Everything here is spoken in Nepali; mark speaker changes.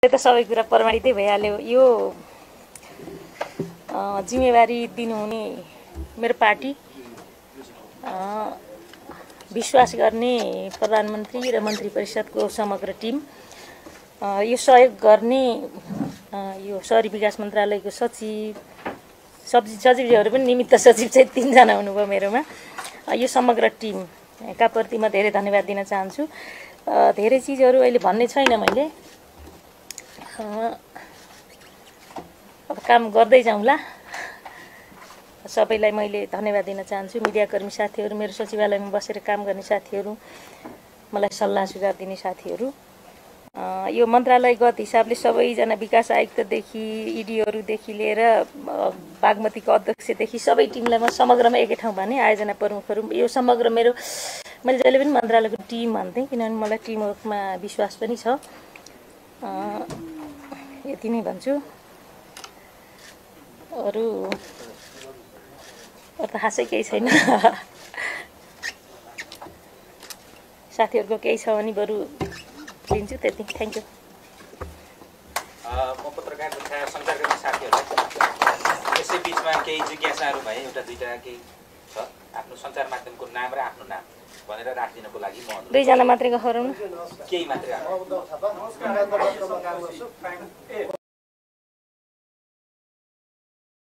Speaker 1: त सबै कुरा प्रमाणितै भइहाल्यो। यो जिम्मेवारी दिनुहुने मेरो पार्टी विश्वास गर्ने प्रधानमन्त्री र मन्त्री परिषदको समग्र टिम यो सहयोग गर्ने यो सहरी विकास मन्त्रालयको सचिव सब्जी सचिवहरू पनि निमित्त सचिव चाहिँ तिनजना हुनुभयो मेरोमा। यो समग्र टिमका प्रति म धेरै धन्यवाद दिन चाहन्छु। धेरै चिजहरू अहिले भन्ने छैन मैले। अब काम गर्दै जाउँला सबैलाई मैले धन्यवाद दिन चाहन्छु। मिडियाकर्मी साथीहरू मेरो सचिवालयमा बसेर काम गर्ने साथीहरू मलाई सल्लाह सुझाव दिने साथीहरू। यो मन्त्रालयगत हिसाबले सबैजना विकास आयुक्तदेखि इडीहरूदेखि लिएर बागमतीको अध्यक्षदेखि सबै टिमलाई म समग्रमा एकै ठाउँ भने आयोजना प्रमुखहरू यो समग्र मेरो मैले जहिले पनि मन्त्रालयको टिम भन्थेँ किनभने मलाई टिमवर्कमा विश्वास पनि छ। यति नै भन्छु। अरू अरू त खासै केही छैन। साथीहरूको केही छ भने बरु लिन्छु त्यति। थ्याङ्क यू
Speaker 2: म पत्रकार तथा सञ्चारकर्मी साथीहरूलाई यसै बिचमा केही जिज्ञासाहरू भए एउटा दुईवटा केही छ। आफ्नो सञ्चार माध्यमको नाम र आफ्नो नाम। भनेर राखिदिनको लागि म
Speaker 1: दुईजना मात्रै गराउनु
Speaker 2: केही मात्रै।